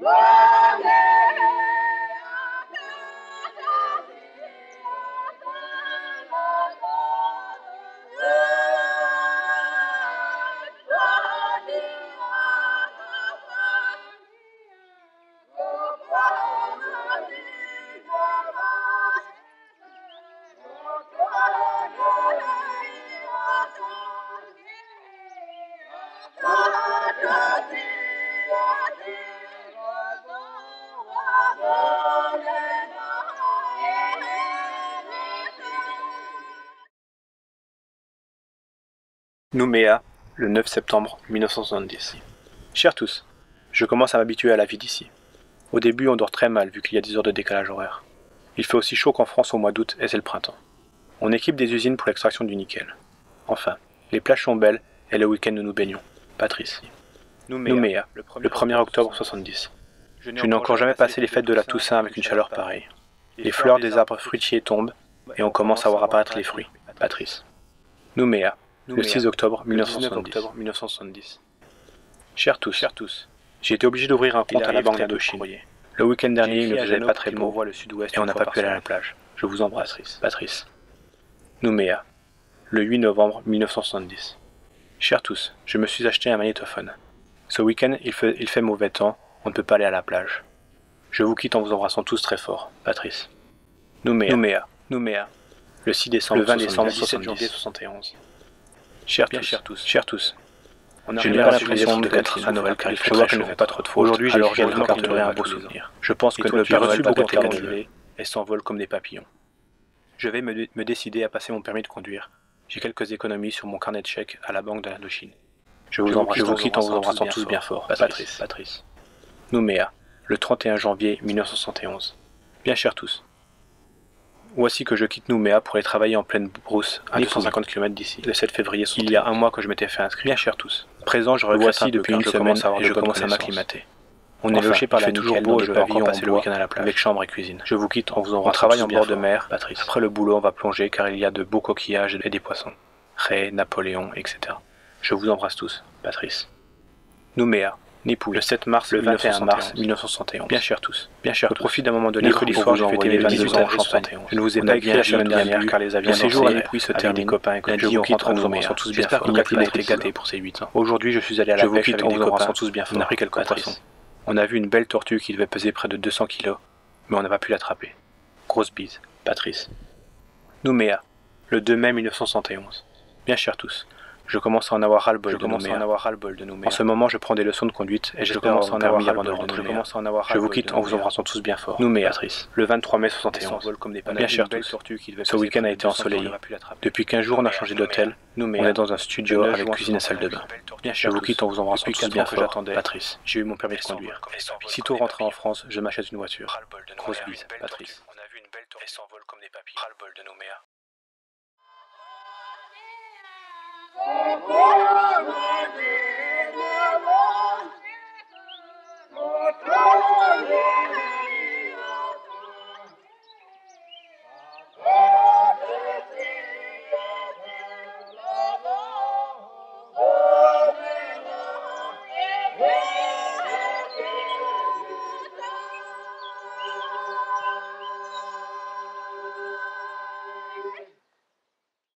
Woo! Nouméa, le 9 septembre 1970. Chers tous, je commence à m'habituer à la vie d'ici. Au début, on dort très mal vu qu'il y a des heures de décalage horaire. Il fait aussi chaud qu'en France au mois d'août et c'est le printemps. On équipe des usines pour l'extraction du nickel. Enfin, les plages sont belles et le week-end nous nous baignons. Patrice. Nouméa, le 1er octobre 70. Je n'ai encore jamais passé les fêtes de la Toussaint avec une chaleur pareille. Les fleurs des arbres fruitiers tombent et on commence à voir apparaître les fruits. Patrice. Nouméa, le 6 octobre 1970. Chers tous, chers tous, j'ai été obligé d'ouvrir un compte à la Banque d'Indochine. Le week-end dernier, il ne faisait pas très beau et on n'a pas pu aller à la plage. Je vous embrasse, Patrice. Nouméa, le 8 novembre 1970. Chers tous, je me suis acheté un magnétophone. Ce week-end, il fait, il fait mauvais temps, on ne peut pas aller à la plage. Je vous quitte en vous embrassant tous très fort, Patrice. Nouméa, Nouméa, Nouméa, le 6 décembre, le 20 décembre, 17 janvier 71. Chers tous, chers tous, chers tous. Je n'ai pas l'impression de d'être à Noël car il fait je ne fais pas trop de fautes. Aujourd'hui, j'ai réellement garderai un beau souvenir. Je pense que le Père Noël compter comme et s'envole comme des papillons. Je vais me, me décider à passer mon permis de conduire. J'ai quelques économies sur mon carnet de chèques à la banque d'Indochine. Je vous, embrasse, je vous quitte en vous embrassant tous bien fort. Patrice. Patrice. Nouméa, le 31 janvier 1971. Bien chers tous. Voici que je quitte Nouméa pour aller travailler en pleine brousse, à 250 km d'ici, le 7 février. Il y a un mois que je m'étais fait inscrire. Bien cher tous. Présent, je regrette depuis une semaine et je commence à m'acclimater. On est logé par la toujours beau je vais encore passer le week-end à la plage, avec chambre et cuisine. Je vous quitte en vous envoyant. On travaille en bord de mer, Patrice. Après le boulot, on va plonger car il y a de beaux coquillages et des poissons. Ré, Napoléon, etc. Je vous embrasse tous, Patrice. Nouméa, Le 7 mars, le 21 mars 1971. Bien cher tous, bien cher. Je profite d'un moment de mercredi soir, j'ai fêté mes 22 ans en Champagne. Je ne vous ai pas écrit la semaine dernière car les avions séjour à Nipouille se terminent. des copains et je vous quitte en vous embrassant tous bien fort. J'espère que a été gâté pour ces 8 ans. Aujourd'hui, je suis allé à la pêche avec des copains. tous bien fort. On a pris quelques poissons. On a vu une belle tortue qui devait peser près de 200 kilos, mais on n'a pas pu l'attraper. Grosse bise, Patrice. Nouméa, le 2 mai 1971. Bien cher tous, je commence à en avoir ras-le-bol de de Nouméa. en ce moment, je prends des leçons de conduite et je commence à en avoir avant de rentrer. Je, vous quitte en vous embrassant tous bien fort. Nouméa, Patrice, le 23 mai 71. Comme des bien cher tous, ce week-end a été ensoleillé. Depuis 15 jours, on a changé d'hôtel. On est dans un studio avec cuisine et salle de bain. Je vous quitte en vous embrassant tous bien fort. Patrice, j'ai eu mon permis de conduire. Sitôt rentré en France, je m'achète une voiture. Grosse bise, Patrice. On a vu une belle s'envole comme des papilles. Ras-le-bol de Nouméa.